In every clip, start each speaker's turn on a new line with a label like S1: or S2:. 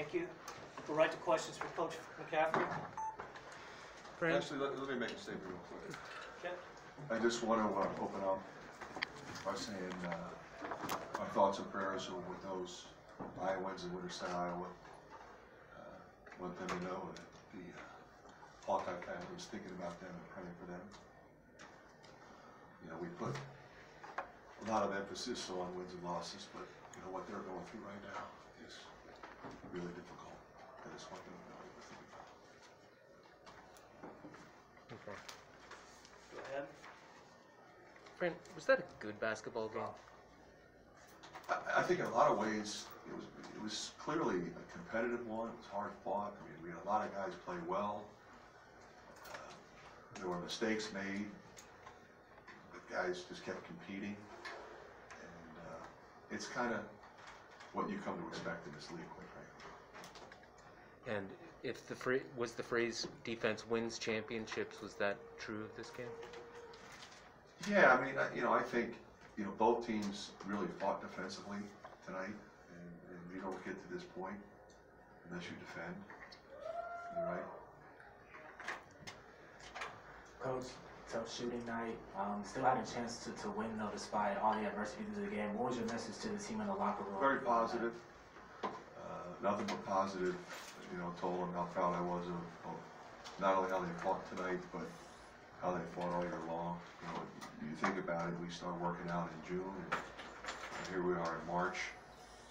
S1: Thank you. We'll right to questions for Coach McCaffery.
S2: Fran,
S3: Actually, let, let me make a statement real quick.
S1: Okay.
S3: I just want to uh, open up by saying uh, my thoughts and prayers are with those Iowans in Winterset, Iowa. Uh, Want them to know that the uh, Hawkeye family is thinking about them and praying for them. You know, we put a lot of emphasis on wins and losses, but you know what they're going through right now is really difficult. I just want them to know that we're thinking about
S2: okay.
S1: Go ahead.
S2: Fran, was that a good basketball game?
S3: I, I think in a lot of ways, it was, it was clearly a competitive one, it was hard fought, I mean, we had a lot of guys play well. Uh, There were mistakes made, but guys just kept competing. And, uh, it's kinda what you come to expect in this league, quite frankly.
S2: And if the phrase, was the phrase defense wins championships, was that true of this game?
S3: Yeah, I mean, you know, I think, you know, both teams really fought defensively tonight, and, and you don't get to this point unless you defend. You're right.
S4: Coach, tough shooting night. Um, still had a chance to, to win though, despite all the adversity of the game. What was your message to the team in the locker room?
S3: Very positive. Uh, nothing but positive. You know, told them how proud I was of, of not only how they fought tonight, but how they fought all year long. You know, you think about it, we started working out in June, and, and here we are in March.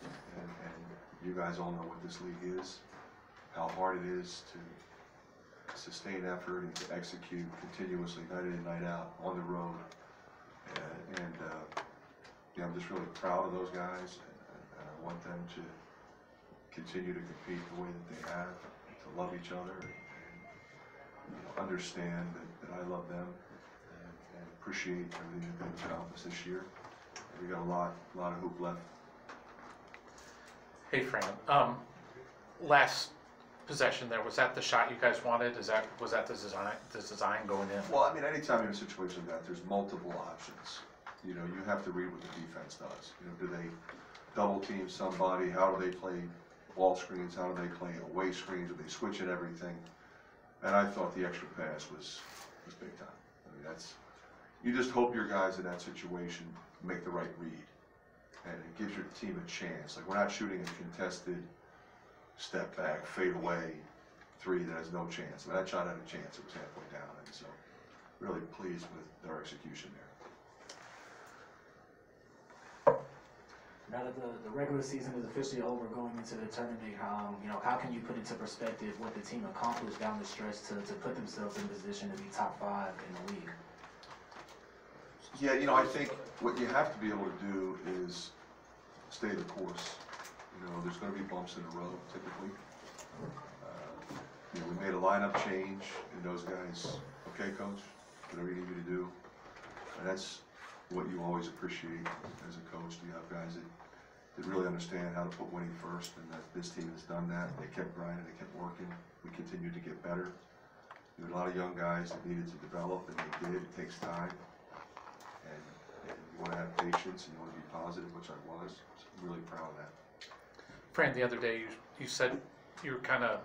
S3: And, and you guys all know what this league is, how hard it is to sustain effort and to execute continuously, night in and night out, on the road. And, and uh, yeah, I'm just really proud of those guys, and, and and I want them to continue to compete the way that they have, to love each other, and, and you know, understand that, that I love them, and, and appreciate everything that they've accomplished this year. We got a lot, a lot of hoop left.
S5: Hey Fran, um, last possession there, was that the shot you guys wanted? Is that, was that the design, the design going in?
S3: Well, I mean, anytime you're in a situation like that, there's multiple options. You know, you have to read what the defense does. You know, do they double team somebody? How do they play ball screens? How do they play away screens? Do they switch at everything? And I thought the extra pass was, was big time. I mean, that's, you just hope your guys in that situation make the right read. And it gives your team a chance. Like, we're not shooting a contested step back, fade away, three that has no chance. I mean, that shot had a chance. It was halfway down, and so really pleased with their execution there.
S4: Now that the, the regular season is officially over, going into the tournament, um, you know, how can you put into perspective what the team accomplished down the stretch to, to put themselves in position to be top five in the league?
S3: Yeah, you know, I think what you have to be able to do is stay the course. You know, there's gonna be bumps in the road typically. Uh, You know, we made a lineup change, and those guys, okay, coach, whatever you need me to do. And that's what you always appreciate as a coach. You have guys that, that really understand how to put winning first, and that this team has done that. They kept grinding, they kept working. We continued to get better. There were a lot of young guys that needed to develop, and they did. It takes time. And, and you wanna have patience, and you wanna be positive, which I was. So I'm really proud of that.
S5: Fran, the other day, you, you said you were kind of,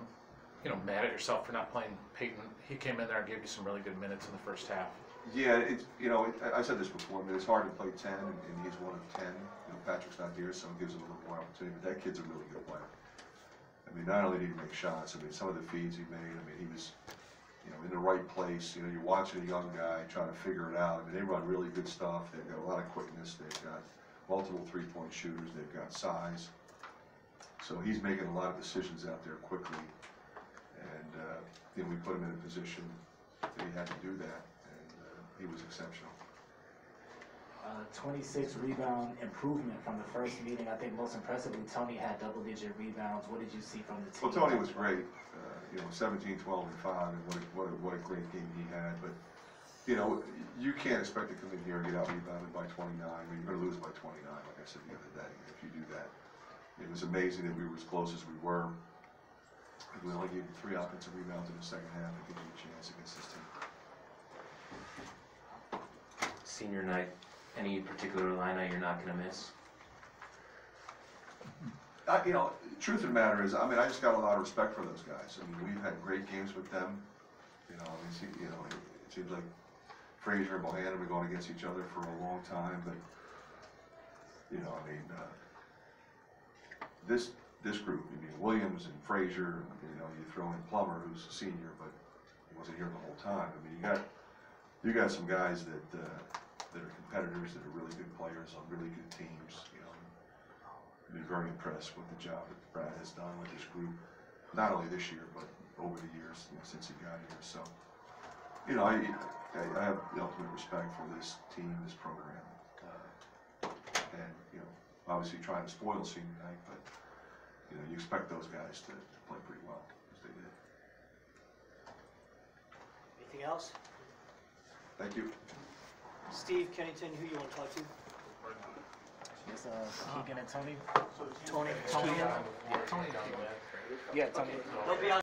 S5: you know, mad at yourself for not playing Peyton. He came in there and gave you some really good minutes in the first half.
S3: Yeah, it's, you know, it- I said this before, I mean, it's hard to play ten, and and he's one of ten. You know, Patrick's not here, so it gives him a little more opportunity, but that kid's a really good player. I mean, not only did he make shots, I mean, some of the feeds he made, I mean, he was, you know, in the right place. You know, you're watching a young guy trying to figure it out. I mean, they run really good stuff. They've got a lot of quickness. They've got multiple three-point shooters. They've got size. So he's making a lot of decisions out there quickly. And, uh, we put him in a position that he had to do that, he was exceptional.
S4: Uh, 26 rebound improvement from the first meeting. I think most impressively, Tony had double digit rebounds. What did you see from the team?
S3: Well, Tony was great, uh, you know, 17, 12, and 5, and what a, what a, what a great game he had. But, you know, you can't expect to come in here and get out rebounded by 29. I mean, you're going to lose by 29, like I said the other day, if you do that. It was amazing that we were as close as we were. We only gave three offensive rebounds in the second half to give you a chance against this team.
S2: Senior night, any particular line you're not gonna miss?
S3: I, you know, truth of the matter is, I mean, I just got a lot of respect for those guys. I mean, we've had great games with them. You know, I mean, you know, it, it seems like Frazier and Bohannon have been going against each other for a long time, but, you know, I mean, uh, this, this group, I mean, Williams and Frazier, you know, you throw in Plummer, who's a senior, but he wasn't here the whole time. I mean, you got, you got some guys that, uh, that are competitors, that are really good players on really good teams, you know. I've Been very impressed with the job that Brad has done with this group, not only this year, but over the years, you know, since he got here, so. You know, I, I, I have the ultimate respect for this team, this program. uh, And, you know, obviously trying to spoil senior night, but, you know, you expect those guys to to play pretty well, as they did.
S1: Anything else?
S3: Thank you.
S1: Steve Kennington, who you want to talk to?
S4: Yes, uh, Keegan and Tony.
S1: Tony?
S4: Tony. Yeah, Tony.
S1: They'll be on